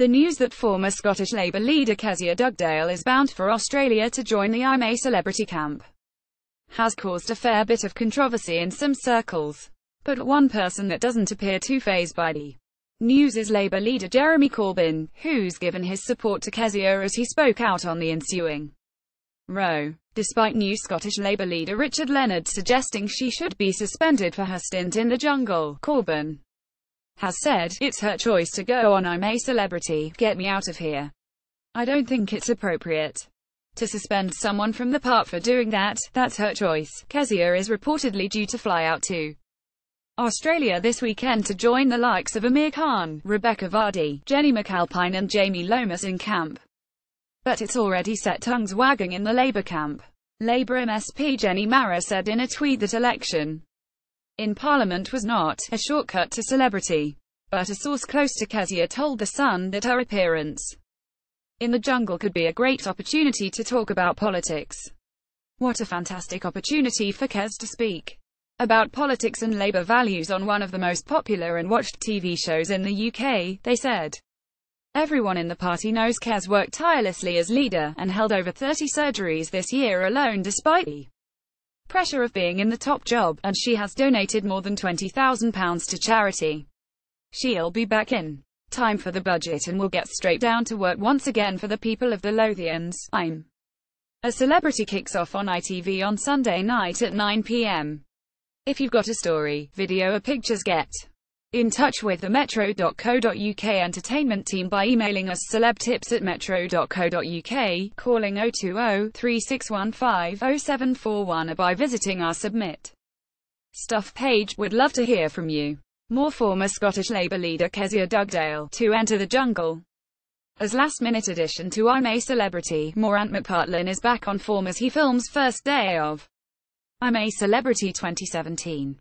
The news that former Scottish Labour leader Kezia Dugdale is bound for Australia to join the I'm a Celebrity camp has caused a fair bit of controversy in some circles. But one person that doesn't appear too fazed by the news is Labour leader Jeremy Corbyn, who's given his support to Kezia as he spoke out on the ensuing row. Despite new Scottish Labour leader Richard Leonard suggesting she should be suspended for her stint in the jungle, Corbyn has said, it's her choice to go on I'm a celebrity, get me out of here. I don't think it's appropriate to suspend someone from the part for doing that, that's her choice. Kezia is reportedly due to fly out to Australia this weekend to join the likes of Amir Khan, Rebecca Vardy, Jennie McAlpine and Jamie Lomas in camp. But it's already set tongues wagging in the Labour camp. Labour MSP Jenny Marra said in a tweet that election in Parliament was not a shortcut to celebrity. But a source close to Kezia told The Sun that her appearance in the jungle could be a great opportunity to talk about politics. What a fantastic opportunity for Kez to speak about politics and Labour values on one of the most popular and watched TV shows in the UK, they said. Everyone in the party knows Kez worked tirelessly as leader, and held over 30 surgeries this year alone despite pressure of being in the top job, and she has donated more than £20,000 to charity. She'll be back in time for the budget and will get straight down to work once again for the people of the Lothians. I'm a Celebrity kicks off on ITV on Sunday night at 9 pm. If you've got a story, video or pictures get in touch with the metro.co.uk entertainment team by emailing us celebtips at metro.co.uk, calling 020 3615 0741 or by visiting our Submit Stuff page. Would love to hear from you. More former Scottish Labour leader Kezia Dugdale, to enter the jungle. As last-minute addition to I'm a Celebrity, More Ant McPartlin is back on form as he films first day of I'm a Celebrity 2017.